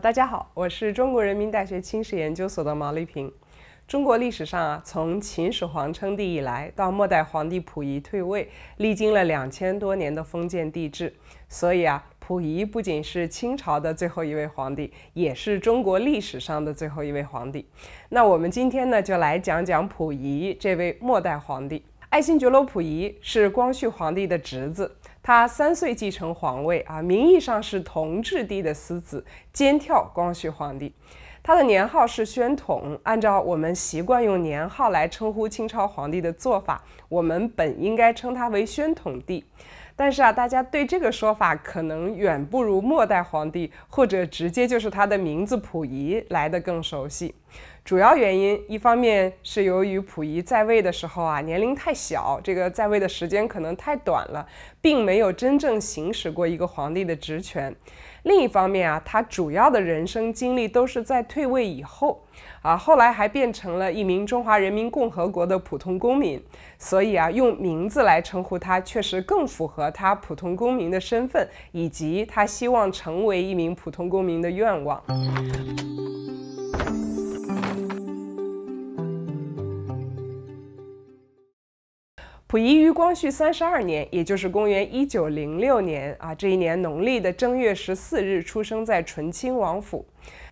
大家好，我是中国人民大学清史研究所的毛丽萍。中国历史上啊，从秦始皇称帝以来，到末代皇帝溥仪退位，历经了两千多年的封建帝制。所以啊，溥仪不仅是清朝的最后一位皇帝，也是中国历史上的最后一位皇帝。那我们今天呢，就来讲讲溥仪这位末代皇帝。爱新觉罗溥仪是光绪皇帝的侄子。他三岁继承皇位啊，名义上是同治帝的私子，兼跳光绪皇帝。他的年号是宣统，按照我们习惯用年号来称呼清朝皇帝的做法，我们本应该称他为宣统帝。但是啊，大家对这个说法可能远不如末代皇帝或者直接就是他的名字溥仪来的更熟悉。主要原因，一方面是由于溥仪在位的时候啊年龄太小，这个在位的时间可能太短了，并没有真正行使过一个皇帝的职权。另一方面啊，他主要的人生经历都是在退位以后，啊，后来还变成了一名中华人民共和国的普通公民，所以啊，用名字来称呼他，确实更符合他普通公民的身份，以及他希望成为一名普通公民的愿望。溥仪于光绪三十二年，也就是公元一九零六年啊，这一年农历的正月十四日出生在醇亲王府。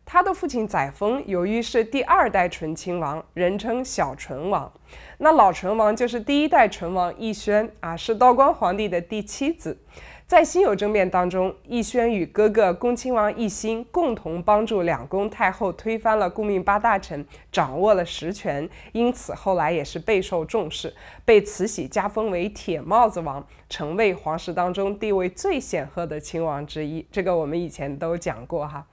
他的父亲载沣，由于是第二代醇亲王，人称小醇王。那老醇王就是第一代醇王奕轩啊，是道光皇帝的第七子。在辛酉政变当中，奕轩与哥哥恭亲王奕欣共同帮助两宫太后推翻了顾命八大臣，掌握了实权，因此后来也是备受重视，被慈禧加封为铁帽子王，成为皇室当中地位最显赫的亲王之一。这个我们以前都讲过哈。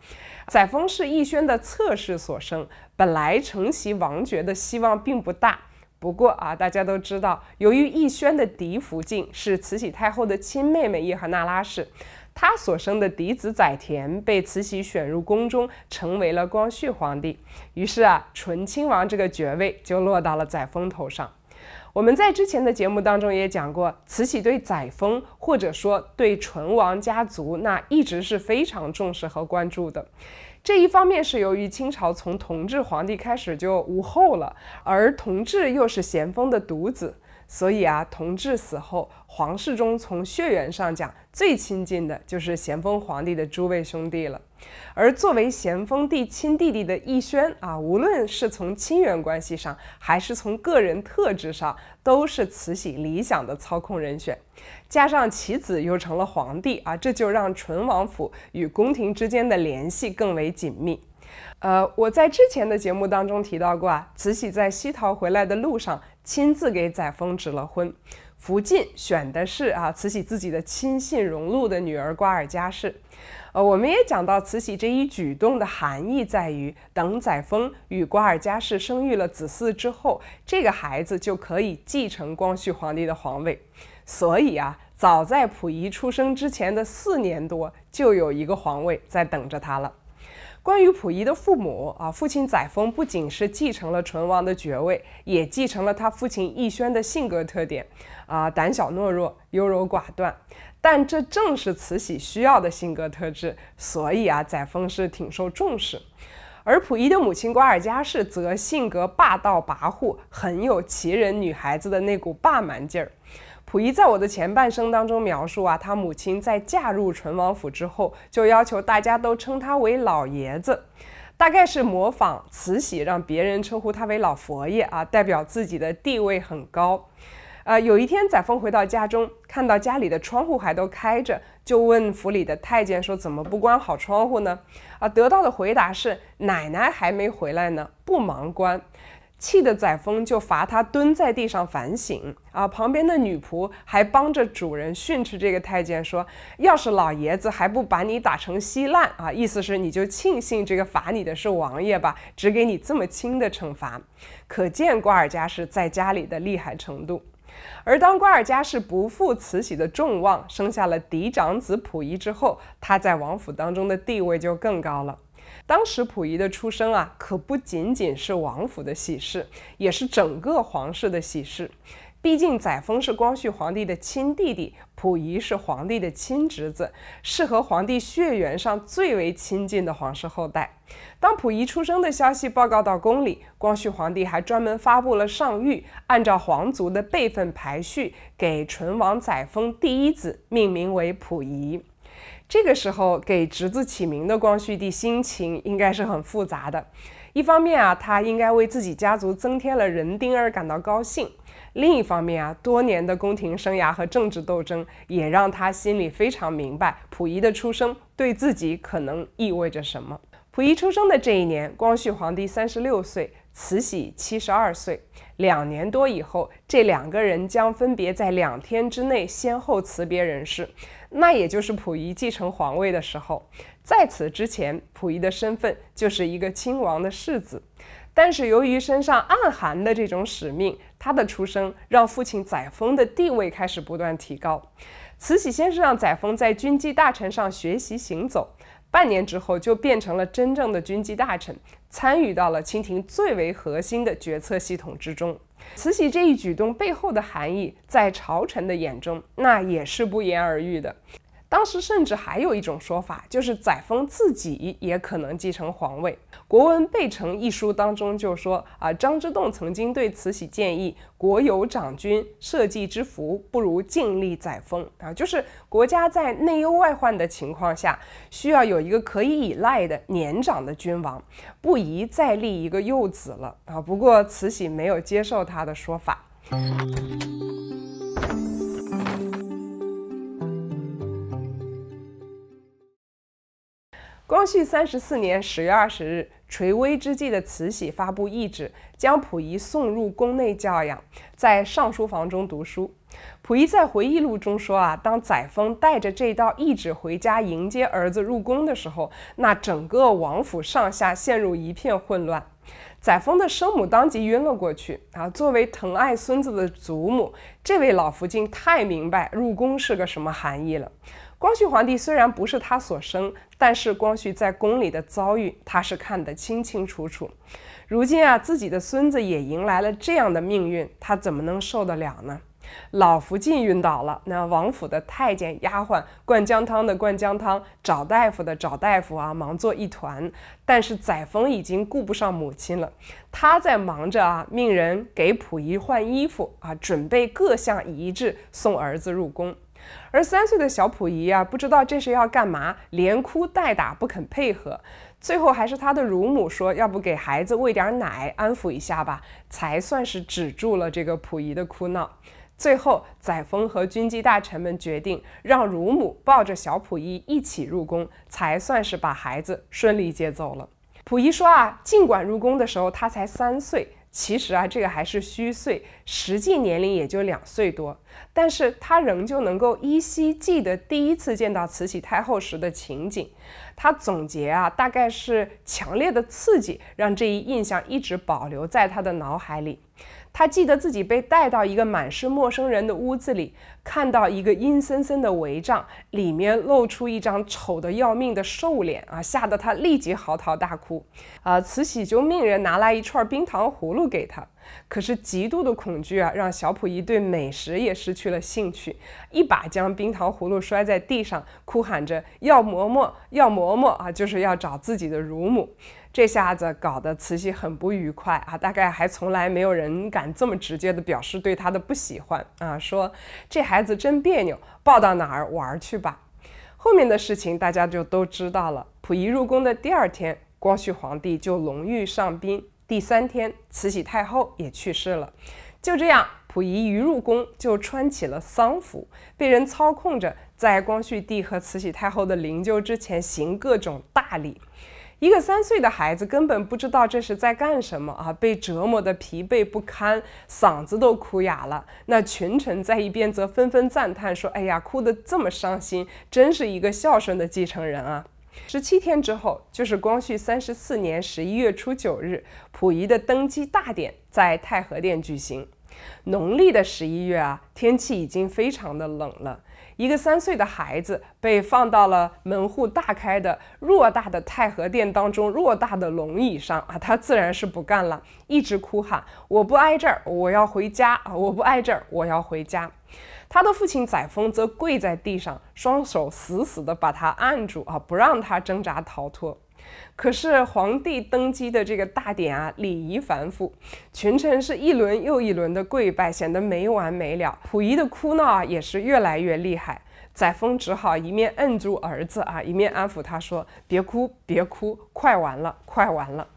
载沣是奕轩的侧室所生，本来承袭王爵的希望并不大。不过啊，大家都知道，由于奕轩的嫡福晋是慈禧太后的亲妹妹叶赫那拉氏，她所生的嫡子载湉被慈禧选入宫中，成为了光绪皇帝。于是啊，醇亲王这个爵位就落到了载沣头上。我们在之前的节目当中也讲过，慈禧对载沣或者说对醇王家族，那一直是非常重视和关注的。这一方面是由于清朝从同治皇帝开始就无后了，而同治又是咸丰的独子，所以啊，同治死后，皇室中从血缘上讲最亲近的就是咸丰皇帝的诸位兄弟了。而作为咸丰帝亲弟弟的奕轩啊，无论是从亲缘关系上，还是从个人特质上，都是慈禧理想的操控人选。加上其子又成了皇帝啊，这就让醇王府与宫廷之间的联系更为紧密。呃，我在之前的节目当中提到过啊，慈禧在西逃回来的路上，亲自给载沣指了婚。福晋选的是啊，慈禧自己的亲信荣禄的女儿瓜尔佳氏。呃，我们也讲到慈禧这一举动的含义在于，等载沣与瓜尔佳氏生育了子嗣之后，这个孩子就可以继承光绪皇帝的皇位。所以啊，早在溥仪出生之前的四年多，就有一个皇位在等着他了。关于溥仪的父母啊，父亲载沣不仅是继承了醇王的爵位，也继承了他父亲奕轩的性格特点啊，胆小懦弱、优柔寡断。但这正是慈禧需要的性格特质，所以啊，载沣是挺受重视。而溥仪的母亲瓜尔佳氏则性格霸道跋扈，很有奇人女孩子的那股霸蛮劲儿。溥仪在我的前半生当中描述啊，他母亲在嫁入醇王府之后，就要求大家都称他为老爷子，大概是模仿慈禧让别人称呼他为老佛爷啊，代表自己的地位很高。呃，有一天载沣回到家中，看到家里的窗户还都开着，就问府里的太监说：“怎么不关好窗户呢？”啊，得到的回答是：“奶奶还没回来呢，不忙关。”气得载沣就罚他蹲在地上反省啊！旁边的女仆还帮着主人训斥这个太监说：“要是老爷子还不把你打成稀烂啊！”意思是你就庆幸这个罚你的是王爷吧，只给你这么轻的惩罚。可见瓜尔佳氏在家里的厉害程度。而当瓜尔佳氏不负慈禧的众望，生下了嫡长子溥仪之后，他在王府当中的地位就更高了。当时溥仪的出生啊，可不仅仅是王府的喜事，也是整个皇室的喜事。毕竟载沣是光绪皇帝的亲弟弟，溥仪是皇帝的亲侄子，是和皇帝血缘上最为亲近的皇室后代。当溥仪出生的消息报告到宫里，光绪皇帝还专门发布了上谕，按照皇族的辈分排序，给纯王载沣第一子命名为溥仪。这个时候给侄子起名的光绪帝心情应该是很复杂的。一方面啊，他应该为自己家族增添了人丁而感到高兴。另一方面啊，多年的宫廷生涯和政治斗争也让他心里非常明白，溥仪的出生对自己可能意味着什么。溥仪出生的这一年，光绪皇帝三十六岁，慈禧七十二岁。两年多以后，这两个人将分别在两天之内先后辞别人世，那也就是溥仪继承皇位的时候。在此之前，溥仪的身份就是一个亲王的世子。但是由于身上暗含的这种使命，他的出生让父亲载沣的地位开始不断提高。慈禧先是让载沣在军机大臣上学习行走，半年之后就变成了真正的军机大臣，参与到了清廷最为核心的决策系统之中。慈禧这一举动背后的含义，在朝臣的眼中，那也是不言而喻的。当时甚至还有一种说法，就是载沣自己也可能继承皇位。《国文备成》一书当中就说啊，张之洞曾经对慈禧建议：“国有长君，社稷之福，不如尽力载沣啊。”就是国家在内忧外患的情况下，需要有一个可以依赖的年长的君王，不宜再立一个幼子了啊。不过慈禧没有接受他的说法。光绪三十四年十月二十日，垂危之际的慈禧发布懿旨，将溥仪送入宫内教养，在上书房中读书。溥仪在回忆录中说：“啊，当载沣带着这道懿旨回家迎接儿子入宫的时候，那整个王府上下陷入一片混乱。载沣的生母当即晕了过去。啊，作为疼爱孙子的祖母，这位老福晋太明白入宫是个什么含义了。”光绪皇帝虽然不是他所生，但是光绪在宫里的遭遇，他是看得清清楚楚。如今啊，自己的孙子也迎来了这样的命运，他怎么能受得了呢？老福晋晕倒了，那王府的太监、丫鬟灌姜汤的灌姜汤，找大夫的找大夫啊，忙作一团。但是载沣已经顾不上母亲了，他在忙着啊，命人给溥仪换衣服啊，准备各项仪制，送儿子入宫。而三岁的小溥仪啊，不知道这是要干嘛，连哭带打不肯配合。最后还是他的乳母说：“要不给孩子喂点奶，安抚一下吧。”才算是止住了这个溥仪的哭闹。最后，载沣和军机大臣们决定让乳母抱着小溥仪一起入宫，才算是把孩子顺利接走了。溥仪说啊，尽管入宫的时候他才三岁。其实啊，这个还是虚岁，实际年龄也就两岁多。但是他仍旧能够依稀记得第一次见到慈禧太后时的情景。他总结啊，大概是强烈的刺激让这一印象一直保留在他的脑海里。他记得自己被带到一个满是陌生人的屋子里，看到一个阴森森的帷帐，里面露出一张丑得要命的瘦脸啊，吓得他立即嚎啕大哭。啊，慈禧就命人拿来一串冰糖葫芦给他。可是极度的恐惧啊，让小溥仪对美食也失去了兴趣，一把将冰糖葫芦摔在地上，哭喊着要馍馍，要馍馍啊，就是要找自己的乳母。这下子搞得慈禧很不愉快啊！大概还从来没有人敢这么直接的表示对她的不喜欢啊，说这孩子真别扭，抱到哪儿玩去吧。后面的事情大家就都知道了。溥仪入宫的第二天，光绪皇帝就龙御上宾；第三天，慈禧太后也去世了。就这样，溥仪一入宫就穿起了丧服，被人操控着，在光绪帝和慈禧太后的灵柩之前行各种大礼。一个三岁的孩子根本不知道这是在干什么啊！被折磨得疲惫不堪，嗓子都哭哑了。那群臣在一边则纷纷赞叹说：“哎呀，哭得这么伤心，真是一个孝顺的继承人啊！”十七天之后，就是光绪三十四年十一月初九日，溥仪的登基大典在太和殿举行。农历的十一月啊，天气已经非常的冷了。一个三岁的孩子被放到了门户大开的偌大的太和殿当中偌大的龙椅上啊，他自然是不干了，一直哭喊：“我不挨这儿，我要回家啊！我不挨这儿，我要回家。”他的父亲载沣则跪在地上，双手死死地把他按住啊，不让他挣扎逃脱。可是皇帝登基的这个大典啊，礼仪繁复，群臣是一轮又一轮的跪拜，显得没完没了。溥仪的哭闹啊，也是越来越厉害。载沣只好一面摁住儿子啊，一面安抚他说：“别哭，别哭，快完了，快完了。”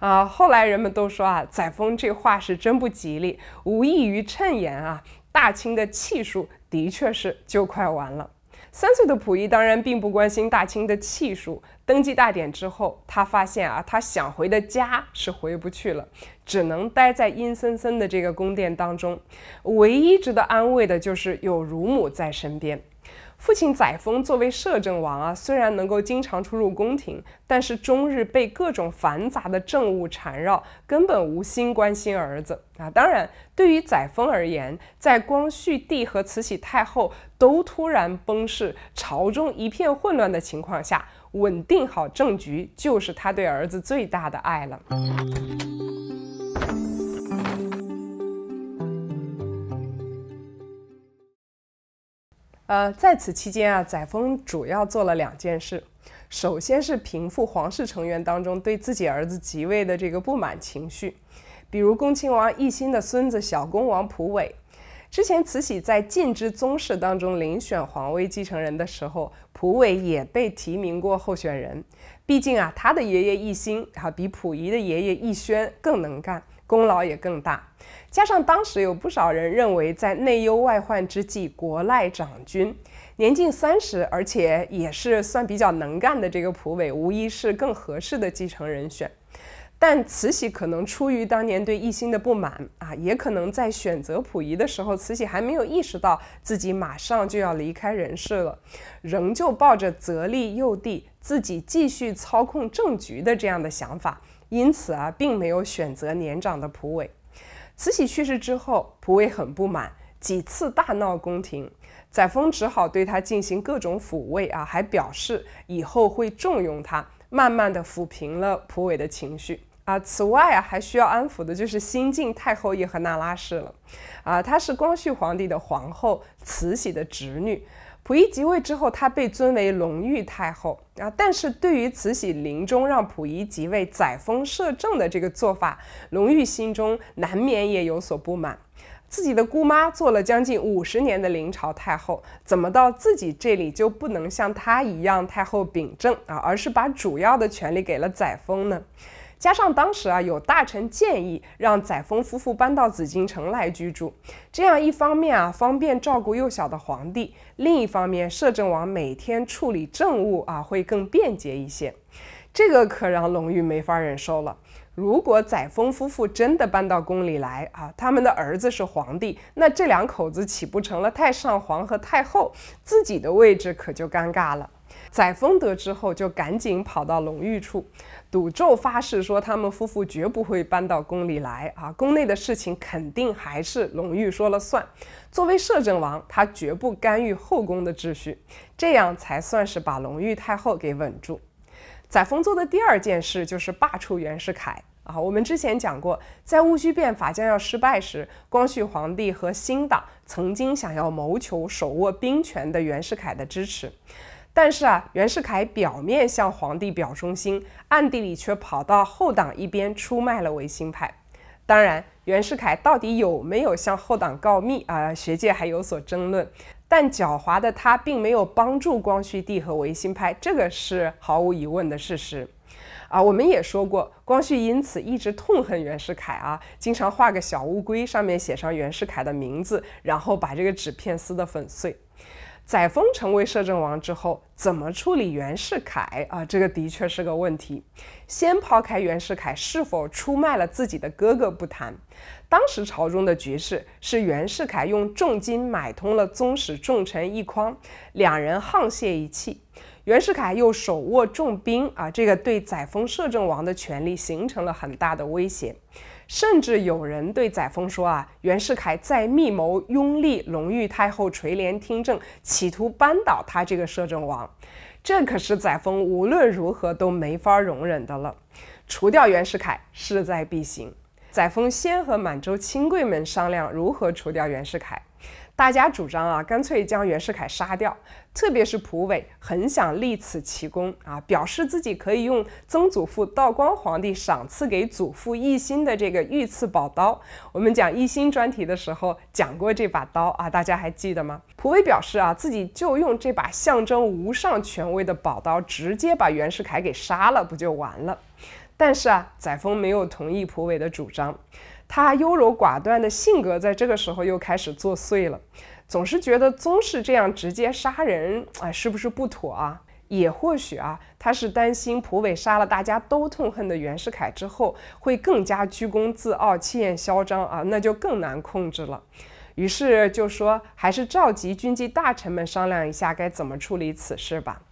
啊，后来人们都说啊，载沣这话是真不吉利，无异于谶言啊。大清的气数的确是就快完了。三岁的溥仪当然并不关心大清的气数。登基大典之后，他发现啊，他想回的家是回不去了，只能待在阴森森的这个宫殿当中。唯一值得安慰的就是有乳母在身边。父亲载沣作为摄政王啊，虽然能够经常出入宫廷，但是终日被各种繁杂的政务缠绕，根本无心关心儿子啊。当然，对于载沣而言，在光绪帝和慈禧太后都突然崩逝，朝中一片混乱的情况下，稳定好政局，就是他对儿子最大的爱了。呃，在此期间啊，载沣主要做了两件事。首先是平复皇室成员当中对自己儿子即位的这个不满情绪，比如恭亲王奕欣的孙子小恭王溥伟。之前慈禧在禁之宗室当中遴选皇位继承人的时候，溥伟也被提名过候选人。毕竟啊，他的爷爷奕欣啊，比溥仪的爷爷奕轩更能干，功劳也更大。加上当时有不少人认为，在内忧外患之际，国赖长君，年近三十，而且也是算比较能干的这个溥伟，无疑是更合适的继承人选。但慈禧可能出于当年对奕欣的不满啊，也可能在选择溥仪的时候，慈禧还没有意识到自己马上就要离开人世了，仍旧抱着择立幼帝，自己继续操控政局的这样的想法，因此啊，并没有选择年长的溥伟。慈禧去世之后，溥伟很不满，几次大闹宫廷，载沣只好对他进行各种抚慰啊，还表示以后会重用他，慢慢的抚平了溥伟的情绪啊。此外啊，还需要安抚的就是新晋太后叶赫那拉氏了，啊，她是光绪皇帝的皇后，慈禧的侄女。溥仪即位之后，她被尊为隆裕太后啊。但是对于慈禧临终让溥仪即位、载沣摄政的这个做法，隆裕心中难免也有所不满。自己的姑妈做了将近五十年的临朝太后，怎么到自己这里就不能像她一样太后秉政啊，而是把主要的权力给了载沣呢？加上当时啊，有大臣建议让载沣夫妇搬到紫禁城来居住，这样一方面啊方便照顾幼小的皇帝，另一方面摄政王每天处理政务啊会更便捷一些。这个可让隆裕没法忍受了。如果载沣夫妇真的搬到宫里来啊，他们的儿子是皇帝，那这两口子岂不成了太上皇和太后？自己的位置可就尴尬了。载沣得知后，就赶紧跑到隆裕处。赌咒发誓说，他们夫妇绝不会搬到宫里来啊！宫内的事情肯定还是隆裕说了算。作为摄政王，他绝不干预后宫的秩序，这样才算是把隆裕太后给稳住。载沣做的第二件事就是罢黜袁世凯啊！我们之前讲过，在戊戌变法将要失败时，光绪皇帝和新党曾经想要谋求手握兵权的袁世凯的支持。但是啊，袁世凯表面向皇帝表忠心，暗地里却跑到后党一边出卖了维新派。当然，袁世凯到底有没有向后党告密啊？学界还有所争论。但狡猾的他并没有帮助光绪帝和维新派，这个是毫无疑问的事实。啊，我们也说过，光绪因此一直痛恨袁世凯啊，经常画个小乌龟，上面写上袁世凯的名字，然后把这个纸片撕得粉碎。载沣成为摄政王之后，怎么处理袁世凯啊？这个的确是个问题。先抛开袁世凯是否出卖了自己的哥哥不谈，当时朝中的局势是袁世凯用重金买通了宗室重臣奕匡，两人沆瀣一气。袁世凯又手握重兵啊，这个对载沣摄政王的权力形成了很大的威胁。甚至有人对载沣说啊，袁世凯在密谋拥立隆裕太后垂帘听政，企图扳倒他这个摄政王。这可是载沣无论如何都没法容忍的了。除掉袁世凯势在必行。载沣先和满洲亲贵们商量如何除掉袁世凯。大家主张啊，干脆将袁世凯杀掉。特别是蒲伟很想立此奇功啊，表示自己可以用曾祖父道光皇帝赏赐给祖父奕欣的这个御赐宝刀。我们讲奕欣专题的时候讲过这把刀啊，大家还记得吗？蒲伟表示啊，自己就用这把象征无上权威的宝刀，直接把袁世凯给杀了，不就完了？但是啊，载沣没有同意蒲伟的主张。他优柔寡断的性格在这个时候又开始作祟了，总是觉得宗室这样直接杀人，哎，是不是不妥啊？也或许啊，他是担心蒲伟杀了大家都痛恨的袁世凯之后，会更加居功自傲、气焰嚣张啊，那就更难控制了。于是就说，还是召集军机大臣们商量一下该怎么处理此事吧。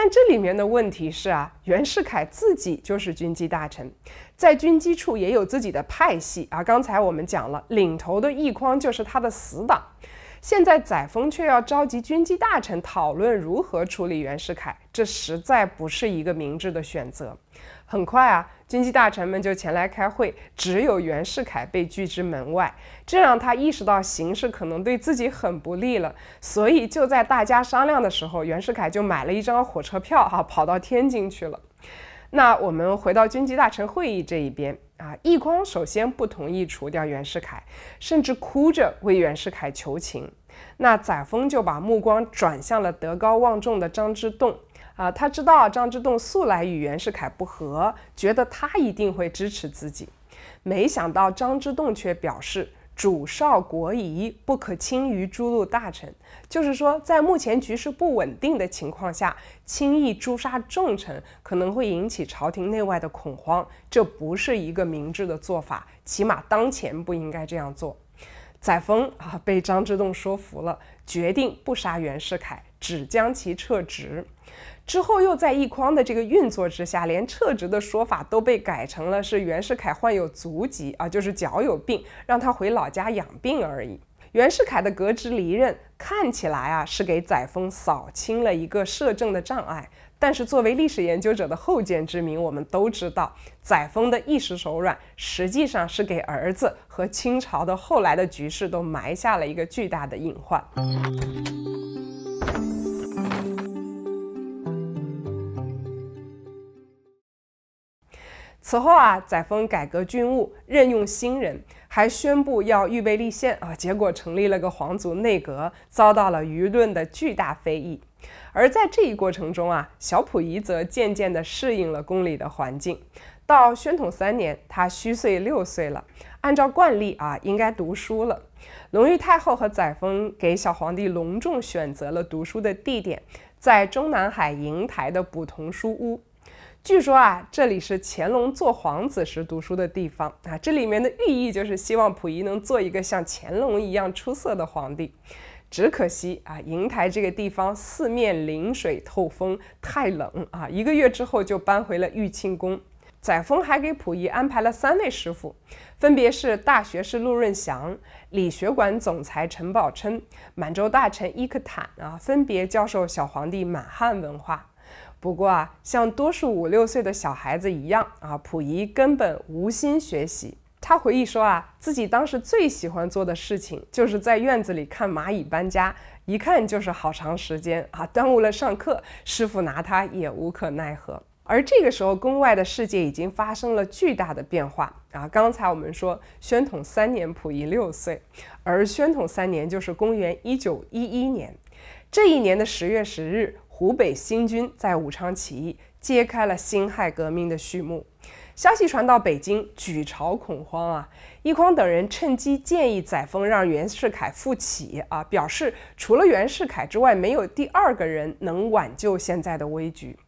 但这里面的问题是啊，袁世凯自己就是军机大臣，在军机处也有自己的派系啊。刚才我们讲了，领头的奕匡就是他的死党。现在载沣却要召集军机大臣讨论如何处理袁世凯，这实在不是一个明智的选择。很快啊，军机大臣们就前来开会，只有袁世凯被拒之门外，这让他意识到形势可能对自己很不利了。所以就在大家商量的时候，袁世凯就买了一张火车票，哈，跑到天津去了。那我们回到军机大臣会议这一边啊，奕匡首先不同意除掉袁世凯，甚至哭着为袁世凯求情。那载沣就把目光转向了德高望重的张之洞啊，他知道张之洞素来与袁世凯不和，觉得他一定会支持自己。没想到张之洞却表示。主少国疑，不可轻于诸路大臣。就是说，在目前局势不稳定的情况下，轻易诛杀重臣，可能会引起朝廷内外的恐慌，这不是一个明智的做法，起码当前不应该这样做。载沣啊，被张之洞说服了，决定不杀袁世凯，只将其撤职。之后又在奕匡的这个运作之下，连撤职的说法都被改成了是袁世凯患有足疾啊，就是脚有病，让他回老家养病而已。袁世凯的革职离任看起来啊是给载沣扫清了一个摄政的障碍，但是作为历史研究者的后见之明，我们都知道载沣的一时手软，实际上是给儿子和清朝的后来的局势都埋下了一个巨大的隐患。此后啊，载沣改革军务，任用新人，还宣布要预备立宪啊，结果成立了个皇族内阁，遭到了舆论的巨大非议。而在这一过程中啊，小溥仪则渐渐地适应了宫里的环境。到宣统三年，他虚岁六岁了，按照惯例啊，应该读书了。隆裕太后和载沣给小皇帝隆重选择了读书的地点，在中南海瀛台的补桐书屋。据说啊，这里是乾隆做皇子时读书的地方啊。这里面的寓意就是希望溥仪能做一个像乾隆一样出色的皇帝。只可惜啊，瀛台这个地方四面临水透风，太冷啊。一个月之后就搬回了玉庆宫。载沣还给溥仪安排了三位师傅，分别是大学士陆润祥、理学馆总裁陈宝琛、满洲大臣伊克坦啊，分别教授小皇帝满汉文化。不过啊，像多数五六岁的小孩子一样啊，溥仪根本无心学习。他回忆说啊，自己当时最喜欢做的事情就是在院子里看蚂蚁搬家，一看就是好长时间啊，耽误了上课，师傅拿他也无可奈何。而这个时候，宫外的世界已经发生了巨大的变化啊。刚才我们说，宣统三年，溥仪六岁，而宣统三年就是公元一九一一年，这一年的十月十日。湖北新军在武昌起义，揭开了辛亥革命的序幕。消息传到北京，举朝恐慌啊！奕匡等人趁机建议载沣让袁世凯复起啊，表示除了袁世凯之外，没有第二个人能挽救现在的危局。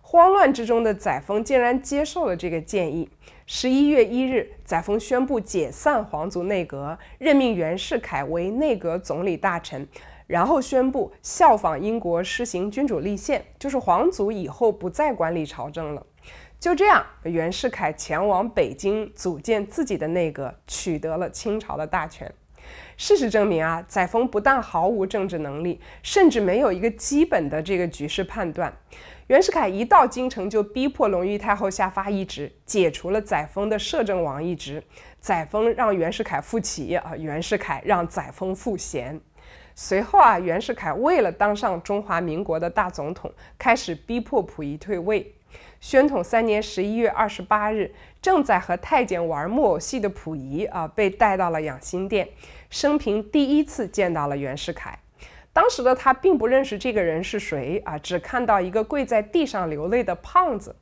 慌乱之中的载沣竟然接受了这个建议。十一月一日，载沣宣布解散皇族内阁，任命袁世凯为内阁总理大臣。然后宣布效仿英国施行君主立宪，就是皇族以后不再管理朝政了。就这样，袁世凯前往北京组建自己的内阁，取得了清朝的大权。事实证明啊，载沣不但毫无政治能力，甚至没有一个基本的这个局势判断。袁世凯一到京城，就逼迫隆裕太后下发懿旨，解除了载沣的摄政王一职。载沣让袁世凯复起啊，袁世凯让载沣复闲。随后啊，袁世凯为了当上中华民国的大总统，开始逼迫溥仪退位。宣统三年十一月二十八日，正在和太监玩木偶戏的溥仪啊，被带到了养心殿，生平第一次见到了袁世凯。当时的他并不认识这个人是谁啊，只看到一个跪在地上流泪的胖子。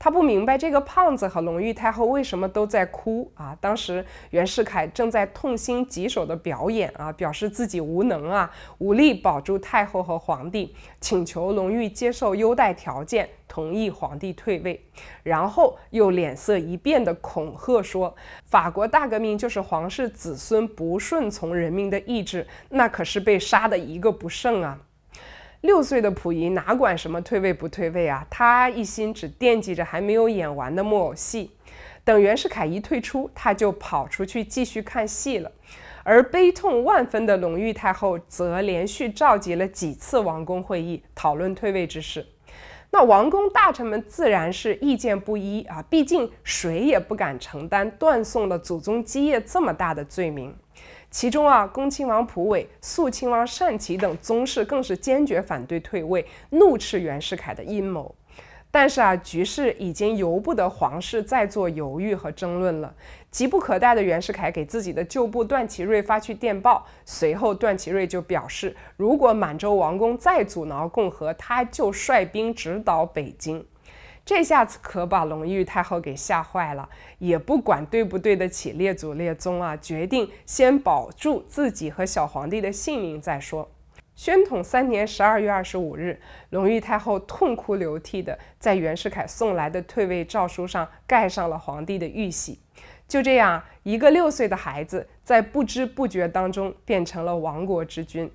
他不明白这个胖子和隆裕太后为什么都在哭啊。当时袁世凯正在痛心疾首的表演啊，表示自己无能啊，无力保住太后和皇帝，请求隆裕接受优待条件。同意皇帝退位，然后又脸色一变的恐吓说：“法国大革命就是皇室子孙不顺从人民的意志，那可是被杀的一个不剩啊！”六岁的溥仪哪管什么退位不退位啊，他一心只惦记着还没有演完的木偶戏。等袁世凯一退出，他就跑出去继续看戏了。而悲痛万分的隆裕太后则连续召集了几次王宫会议，讨论退位之事。那王公大臣们自然是意见不一啊，毕竟谁也不敢承担断送了祖宗基业这么大的罪名。其中啊，恭亲王溥伟、肃亲王善祺等宗室更是坚决反对退位，怒斥袁世凯的阴谋。但是啊，局势已经由不得皇室再做犹豫和争论了。急不可待的袁世凯给自己的旧部段祺瑞发去电报，随后段祺瑞就表示，如果满洲王公再阻挠共和，他就率兵直捣北京。这下子可把隆裕太后给吓坏了，也不管对不对得起列祖列宗啊，决定先保住自己和小皇帝的性命再说。宣统三年十二月二十五日，隆裕太后痛哭流涕地在袁世凯送来的退位诏书上盖上了皇帝的玉玺。就这样，一个六岁的孩子在不知不觉当中变成了亡国之君。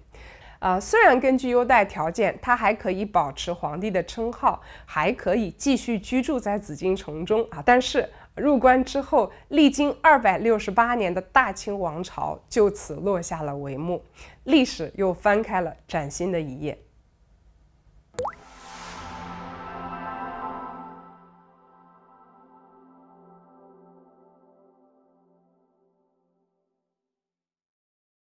啊，虽然根据优待条件，他还可以保持皇帝的称号，还可以继续居住在紫禁城中啊，但是入关之后，历经二百六十八年的大清王朝就此落下了帷幕，历史又翻开了崭新的一页。